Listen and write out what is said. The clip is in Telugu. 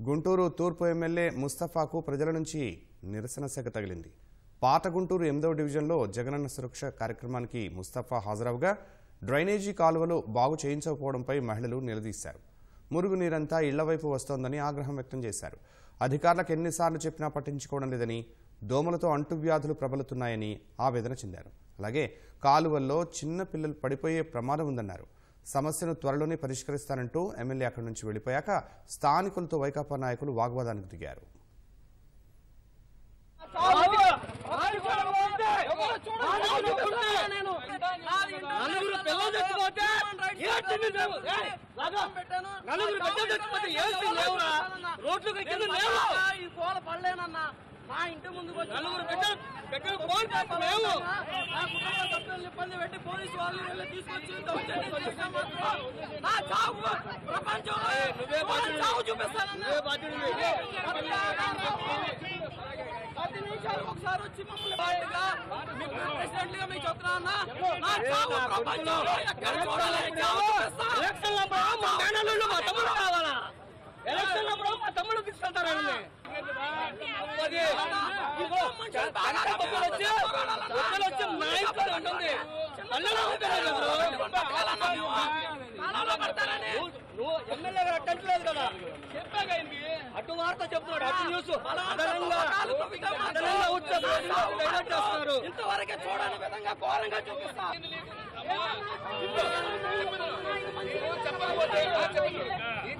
గుంటూరు తూర్పు ఎమ్మెల్యే ముస్తఫాకు ప్రజల నుంచి నిరసన శాఖ తగిలింది. పాత గుంటూరు ఎనిమిదవ డివిజన్లో జగనన్న సురక్ష కార్యక్రమానికి ముస్తఫా హాజరవగా డ్రైనేజీ కాలువలు బాగు చేయించకపోవడంపై మహిళలు నిలదీశారు. మురుగు నీరంతా వస్తోందని ఆగ్రహం వ్యక్తం చేశారు. అధికారులకు ఎన్నిసార్లు చెప్పినా పట్టించుకోవడం లేదని దోమలతో అంటువ్యాధులు ప్రబలుతున్నాయని ఆవేదన చెందారు. అలాగే కాలువల్లో చిన్న పిల్లలు పడిపోయే ప్రమాదం ఉందన్నారు. సమస్యను త్వరలోనే పరిష్కరిస్తానంటూ ఎమ్మెల్యే అక్కడి నుంచి వెళ్ళిపోయాక స్థానికులతో వైకాపా నాయకులు వాగ్వాదానికి దిగారు? రోడ్లు మా ఇంటి ముందుకు వచ్చి నలుగురు బిడ్డలు బిడ్డలు ఫోన్ చేసి లేవు నా కుటుంబ సభ్యులను ఇబ్బంది పెట్టి పోలీసు వాళ్ళు వెళ్ళి తీసుకొచ్చి దౌర్జన్యం చేస్తే మాత్రం నా చావు ప్రపంచంలో నువ్వే నా బాధ్యుడివి. చావు చూపిస్తానన్నా నువ్వే బాధ్యుడివి. పది నిమిషాలకు ఒకసారి వచ్చి మమ్మల్ని మీకు ప్రెసిడెంట్గా మీకు చెప్తున్నా నా చావు ప్రపంచంలో ఎక్కడ చూడాలని చావు చూపిస్తా. ఎలక్షన్ అప్పుడు మా మేనల్లుళ్ళు మా తమ్ముడు కావాలా ఎలక్షన్ మా తమ్ముడు తీసుకెళ్తారండి వచ్చి ఇంట్లో ఉంటుంది నువ్వు ఎమ్మెల్యే గారు అట్టట్లేదు కదా చెప్పాగా అటు వార్త చెప్తున్నాడు అటు న్యూస్ అదనంగా చేస్తున్నారు ఇంతవరకే చూడని విధంగా ఘోరంగా చూపిస్తా